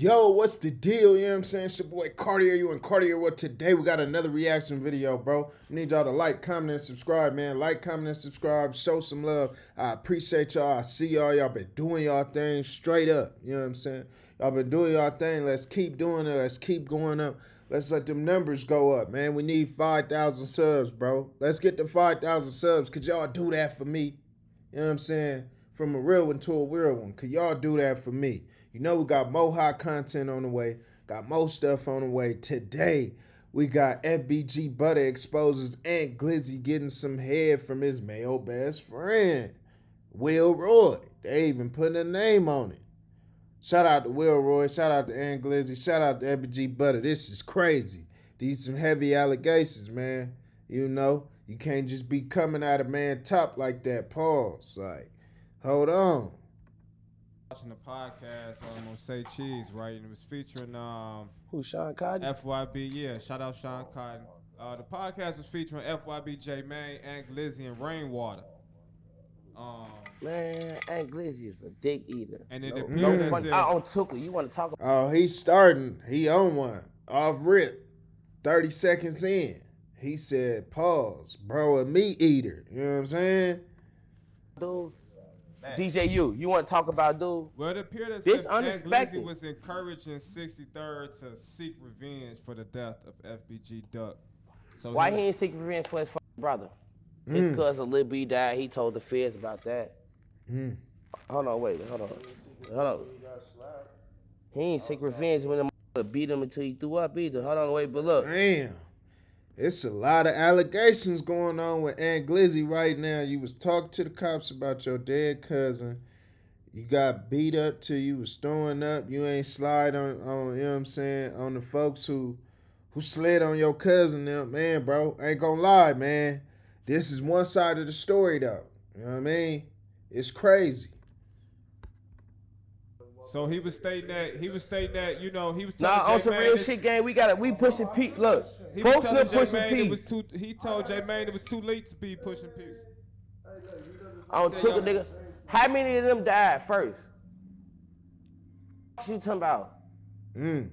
Yo, what's the deal? You know what I'm saying? It's your boy Kartier. You and Kartier. What today? We got another reaction video, bro. I need y'all to like, comment, and subscribe, man. Like, comment, and subscribe. Show some love. I appreciate y'all. I see y'all. Y'all been doing y'all thing straight up. You know what I'm saying? Y'all been doing y'all thing. Let's keep doing it. Let's keep going up. Let's let them numbers go up, man. We need 5,000 subs, bro. Let's get to 5,000 subs. Could y'all do that for me? You know what I'm saying? From a real one to a real one. Could y'all do that for me? You know we got hot content on the way. Got more stuff on the way. Today, we got FBG Butta exposes Ant Glizzy getting some head from his male best friend, Will Roy. They even putting a name on it. Shout out to Will Roy. Shout out to Ant Glizzy. Shout out to FBG Butta. This is crazy. These some heavy allegations, man. You know, you can't just be coming out of man top like that. Pause. Like, hold on watching the podcast um, on Say Cheese, right? And it was featuring um who Sean Cotton? FYB, yeah. Shout out Sean Cotton. Uh, the podcast was featuring FYB, J Mane, and Glizzy and Rainwater. Um, Man, Ant Glizzy is a dick eater. And it no, appears no fun. I on Tooka. You want to talk? About- oh, he's starting. He on one off rip. Thirty seconds in, he said, "Pause, bro, a meat eater." You know what I'm saying? Dude, DJU, you want to talk about dude? Well, it appeared that this unexpected was encouraging 63rd to seek revenge for the death of FBG Duck. So why he, he ain't seek revenge for his brother? Mm. His cousin Lil B died. He told the feds about that. Mm. Hold on, wait, hold on, hold on. He ain't seek revenge when the beat him until he threw up either. Hold on, wait, but look. Damn. It's a lot of allegations going on with Ant Glizzy right now. You was talking to the cops about your dead cousin. You got beat up till you was throwing up. You ain't slide on, on you know what I'm saying, on the folks who who slid on your cousin. Now, man, bro, ain't gonna lie, man. This is one side of the story though. You know what I mean? It's crazy. So he was stating that he was stating that you know he was telling nah on some real shit game. We got it. We pushing Pete. Look, he folks not pushing Pete. Was too, he told J Mane it was too late to be pushing peace. I don't took a nigga. How many of them died first? What you talking about? Mm.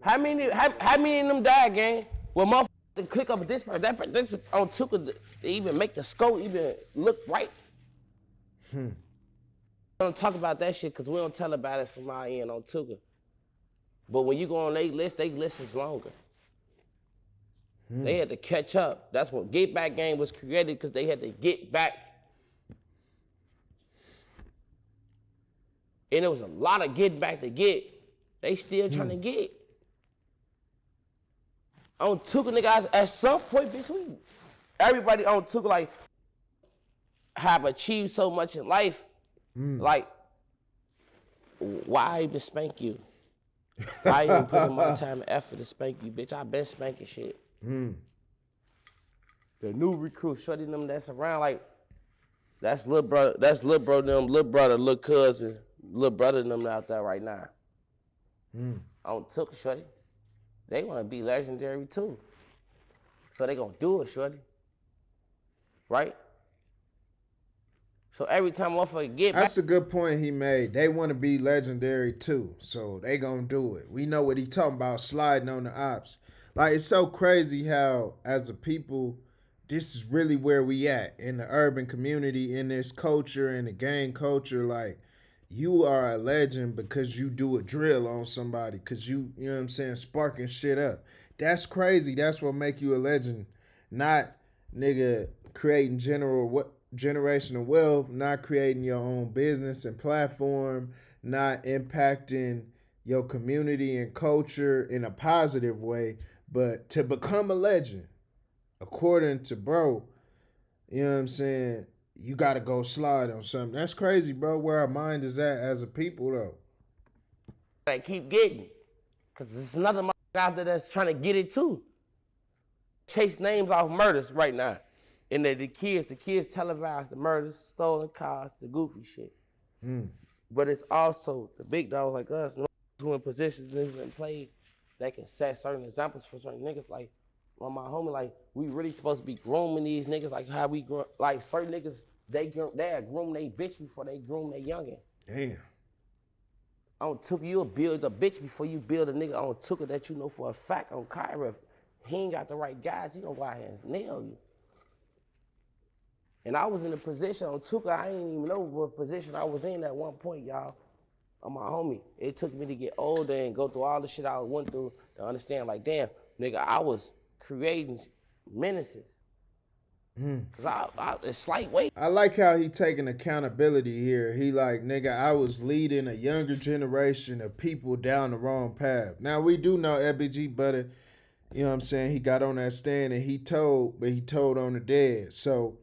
How many? How, how many of them died, gang? Well, motherfucker, click up this part, that part. This on took a, they even make the scope even look right. Hmm don't talk about that shit because we don't tell about it from our end on Tooka. But when you go on their list, they list is longer. Hmm. They had to catch up. That's what Get Back game was created because they had to get back. And there was a lot of get back to get. They still trying to hmm. get. On Tooka, nigga, at some point, bitch, we, everybody on Tooka, like, have achieved so much in life Mm. Like, why even spank you? Why even put in my time and effort to spank you, bitch? I been spanking shit. Mm. The new recruits, shorty them that's around, like, that's little brother, that's little bro them, little brother, little cousin, little brother them out there right now. Mm. On took shorty. They want to be legendary too. So they gonna do it, shorty. Right? So every time motherfucker get That's back- a good point he made. They want to be legendary too. So they gonna do it. We know what he talking about, sliding on the ops. Like it's so crazy how as a people, this is really where we at in the urban community, in this culture, in the gang culture. Like you are a legend because you do a drill on somebody, cause you, you know what I'm saying, sparking shit up. That's crazy. That's what make you a legend. Not nigga creating general what generational wealth, not creating your own business and platform, not impacting your community and culture in a positive way, but to become a legend, according to bro, you know what I'm saying? You got to go slide on something. That's crazy, bro. Where our mind is at as a people, though. I keep getting, cause there's another out there that's trying to get it too. Chase names off murders right now. And the, the kids, the kids televised the murders, stolen cars, the goofy shit. Mm. But it's also the big dogs like us who in positions and play that can set certain examples for certain niggas. Like on my homie, like we really supposed to be grooming these niggas like how we grow. Like certain niggas, they they groom they bitch before they groom they youngin. Damn. on took you'll build a bitch before you build a nigga on Tooka that you know for a fact on Kyra. He ain't got the right guys, he gonna go out here and nail you. And I was in a position on Tooka, I didn't even know what position I was in at one point, y'all. I'm my homie. It took me to get older and go through all the shit I went through to understand, like, damn, nigga, I was creating menaces. Hmm. Cause I, I it's slight weight. I like how he taking accountability here. He like, nigga, I was leading a younger generation of people down the wrong path. Now we do know FBG Butta, uh, you know what I'm saying? He got on that stand and he told, but he told on the dead. So,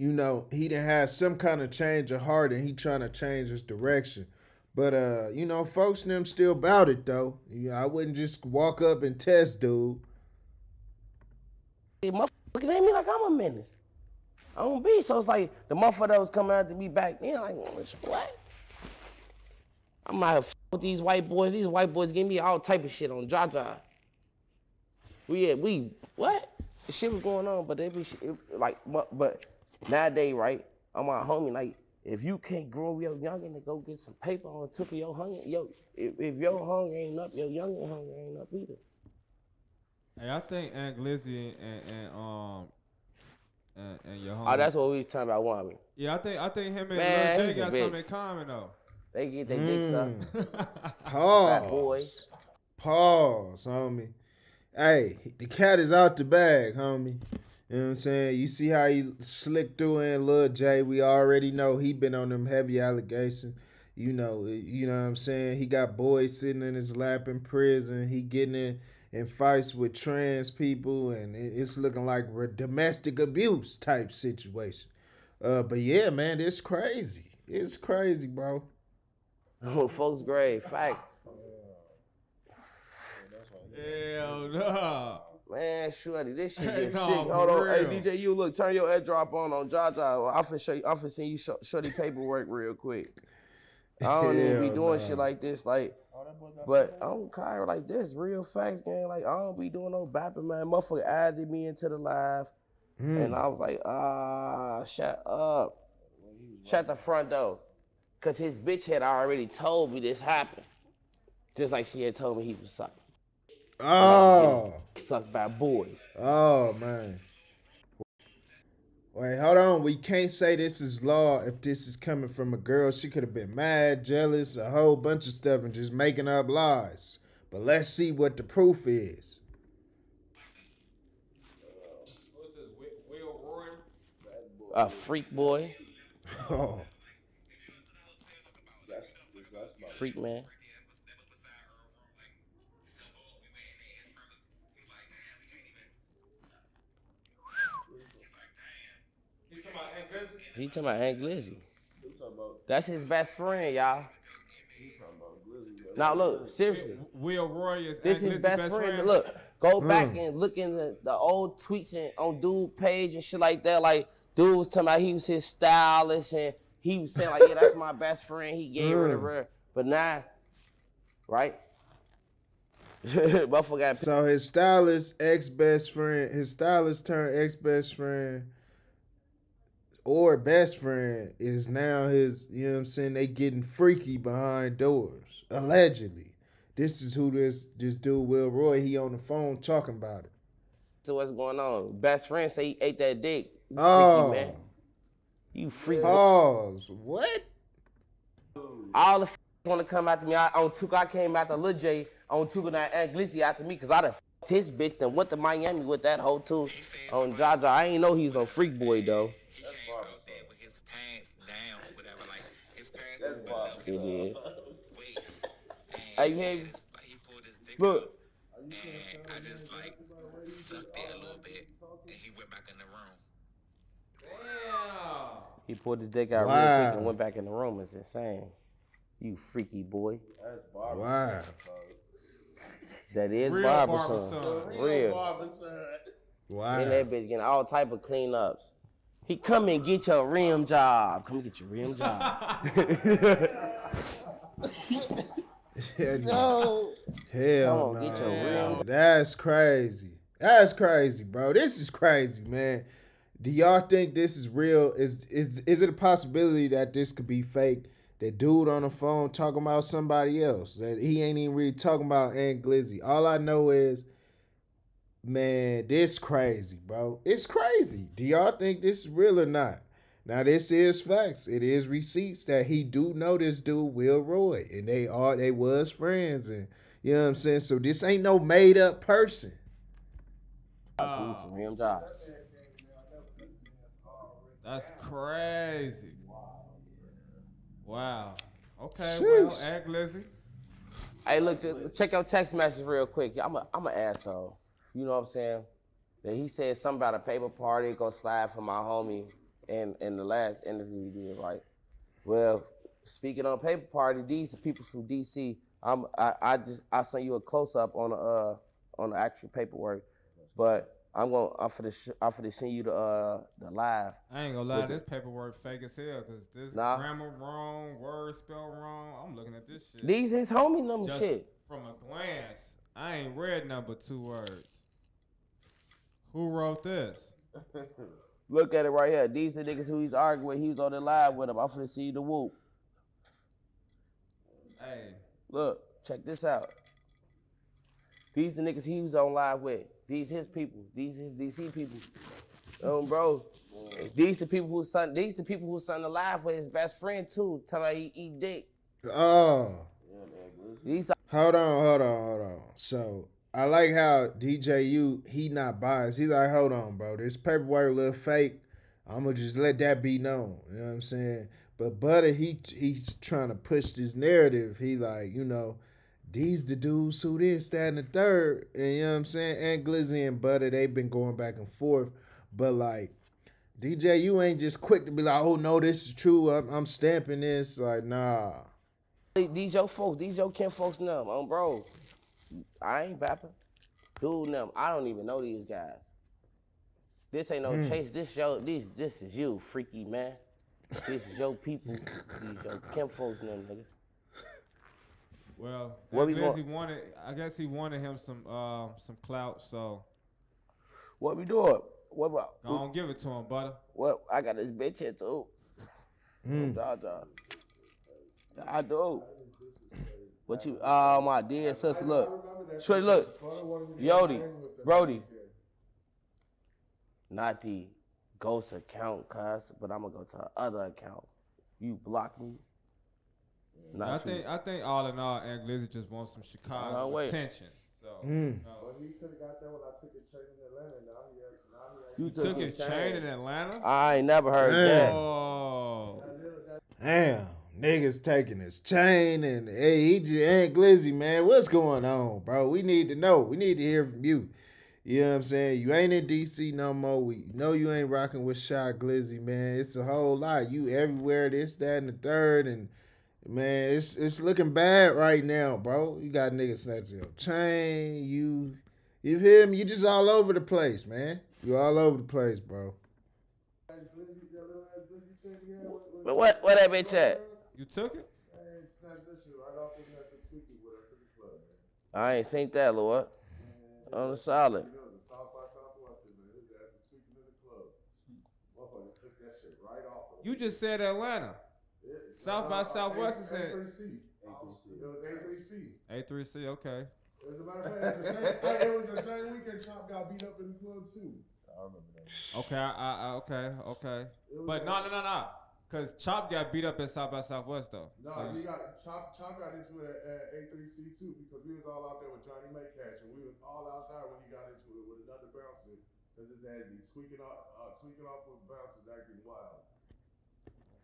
you know, he didn't have some kind of change of heart and he trying to change his direction. But uh, you know, folks and them still about it though. You know, I wouldn't just walk up and test dude. They motherfucker at me like I'm a menace. I don't be. So it's like the motherfucker that was coming after me back then, like, what? I'm out here f- with these white boys. These white boys give me all type of shit on Jaja. We had, we, what? The shit was going on, but they be, like, but, but nowadays, right? I'm my homie, like, if you can't grow your youngin to go get some paper on top of your hunger, yo, if, if your hunger ain't up, your youngin hunger ain't up either. Hey, I think Ant Glizzy and, and um and, and your homie. Oh, that's what we was talking about, Wami. yeah, I think I think him and Man, Lil he's J a got something in common though. They get their dicks up. Pause. boy. Pause, homie. Hey, the cat is out the bag, homie. You know what I'm saying? You see how he slicked through in Lil J. We already know he been on them heavy allegations. You know, you know what I'm saying? He got boys sitting in his lap in prison. He getting in, in fights with trans people, and it's looking like a domestic abuse type situation. Uh, but yeah, man, it's crazy. It's crazy, bro. Oh, folks' grave, fact. Hell no. Man, shorty, this shit Hey, get nah, sick. Hold on, hey. DJ, you look, turn your airdrop on on Jaja. I'm finna show you, I'm finna send you sh- shorty paperwork real quick. I don't even be doing nah. shit like this, like. But I'm kind of like this, real facts, gang. Like I don't be doing no bapping, man. Motherfucker added me into the live, Mm. and I was like, ah, shut up, shut the front door, cause his bitch had already told me this happened, just like she had told me he was sucked, Oh. sucked by boys. Oh man. Wait, hold on. We can't say this is law if this is coming from a girl. She could have been mad, jealous, a whole bunch of stuff, and just making up lies. But let's see what the proof is. What's this? Will Roy? A freak boy, Oh, freak man. You talking about Ant Glizzy? He talking about Ant Glizzy. That's his best friend, y'all. Now look, seriously. Will Roy is This Aunt his Glizzy's best, friend. Look, go back Mm. and look in the, the old tweets and on dude page and shit like that. Like dude was talking about he was his stylist and he was saying like, yeah, that's my best friend. He gave her the Mm. rare. But now, right? Motherfucker got so his stylist, ex best friend, his stylist turned ex best friend or best friend is now his, you know what I'm saying? They getting freaky behind doors, allegedly. This is who this this dude Will Roy, he on the phone talking about it. to what's going on. Best friend say he ate that dick. You Oh, freaky man. You freaky. pause. What? All the f- want to come after me. I, on Tooka, I came after Lil J. On Tooka and Ant Glizzy after me because I done f- his bitch then went to Miami with that hoe too. On Jaja, I ain't know he was on Freak Boy though. with his pants down, whatever. Like his pants is did. Uh, waist. Hey, you hear? Like he pulled his dick Look, out, and I just like sucked it a little bit, and he went back in the room. Damn. he pulled his dick out real quick and went back in the room. It's insane. You freaky boy. Wow. That is Real barber barber son. son. Real. Wow. And that bitch getting all type of cleanups. He come and get your rim job. Come get your rim job. no. Hell no. get your rim. That's crazy. That's crazy, bro. This is crazy, man. Do y'all think this is real? Is is is it a possibility that this could be fake? that dude on the phone talking about somebody else. That he ain't even really talking about Ant Glizzy. All I know is, man, this crazy, bro. It's crazy. Do y'all think this is real or not? Now this is facts. It is receipts that he do know this dude Will Roy, and they are they was friends, and you know what I'm saying. So this ain't no made up person. Boots and rim job. That's crazy. Wow. Okay, Sheesh. well, Ant Glizzy. Hey, look, just check your text message real quick. I'm a, I'm an asshole. You know what I'm saying? That he said something about a paper party go slide for my homie in in the last interview he did, right? Well, speaking on paper party, these are people from DC. I'm I, I just I sent you a close up on the uh on the actual paperwork, but I'm gonna I'm for the sh- I'm for to send you the uh the live. I ain't gonna lie, Look this paperwork fake as hell because this Nah. grammar wrong, word spelled wrong. I'm looking at this shit. These his homie number Just shit. from a glance. I ain't read number two words. Who wrote this? Look at it right here. These the niggas who he's arguing with. He was on the live with him. I'm finna see the whoop. Hey, Look, check this out. These the niggas he was on live with. These his people. These his DC people. Um, bro. These the people who son. These the people who son alive with his best friend too. Tell me he eat dick. Oh, These hold on, hold on, hold on. So I like how DJU he not biased. He's like, hold on, bro. This paperwork look fake. I'm gonna just let that be known. You know what I'm saying? But Butta, he he's trying to push this narrative. He like, you know, these the dudes who this, that, and the third. And you know what I'm saying? And Glizzy and Butta, they've been going back and forth. But like, DJ, you ain't just quick to be like, oh no, this is true. I'm, I'm stamping this. Like, nah. these your folks. These your kin folks. Um, bro. I ain't bapping. Dude, them. I don't even know these guys. This ain't no chase. This your this this is you, freaky man. This is your people. These your kin folks and them niggas. well, What Aunt we want- Glizzy wanted. I guess he wanted him some uh, some clout. So What we doing? What about? I don't give it to him, butter. What I got this bitch here too. Mm. Ja, ja. I do. What you? Oh my dear sister, look. Shorty, look. Yodi, Brody. Not the ghost account, cuz, but I'm gonna go to her other account. You block me. Not I you. think I think all in all, Ant Glizzy just wants some Chicago No, wait. attention. So Mm. no. You took his chain in Atlanta. I ain't never heard Man. that. Oh, Damn, niggas taking his chain and hey, he just ain't Glizzy, man. What's going on, bro? We need to know. We need to hear from you. You know what I'm saying? You ain't in DC no more. We know you ain't rocking with Shy Glizzy, man. It's a whole lot. You everywhere, this, that, and the third, and man, it's it's looking bad right now, bro. You got niggas snatching your chain. You you feel me? You just all over the place, man. You all over the place, bro. But what? Where that bitch at? You took it. I ain't seen that, Lord. On the solid. You just said Atlanta. South by Southwest is at A3C. A3C, Okay. As a matter of fact, it's the same, it was the same weekend Chop got beat up in the club too. Okay. I, I, I okay. Okay. But no, no, no, no. Cause Chop got beat up at South by Southwest though. No, So he got Chop. Chop got into it at, at A3C two because we was all out there with Johnny May Cash and we was all outside when he got into it with another bouncer because his ass be tweaking off, uh, tweaking off with bouncers acting wild.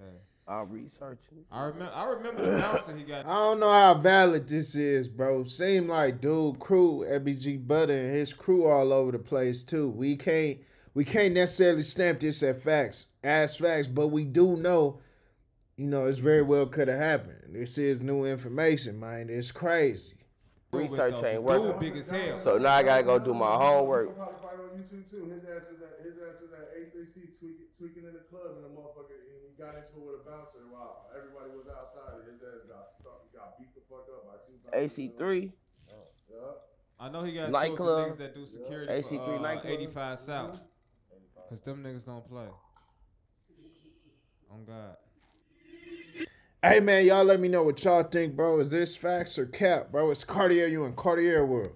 okay. I'm researching. I remember. I remember the bouncer he got. I don't know how valid this is, bro. Seem like dude crew, FBG Butta and his crew all over the place too. We can't we can't necessarily stamp this at facts, as facts, but we do know, you know, it's very well could have happened. This is new information, man. It's crazy. Research Dude, ain't working. big as hell. So now I gotta go do my homework. He'll probably fight on YouTube too. His ass was at his ass was at A3C tweaking, tweaking in the club and the motherfucker and he got into it with a bouncer while everybody was outside and his ass got stuck, got beat the fuck up by two. AC3. Yup. I know he got Nightclub. two of the niggas that do security AC3 for uh, nightclub. 85 South. Cause them niggas don't play. On God. Hey man, y'all let me know what y'all think, bro. Is this facts or cap, bro? It's Kartier you in Kartier world.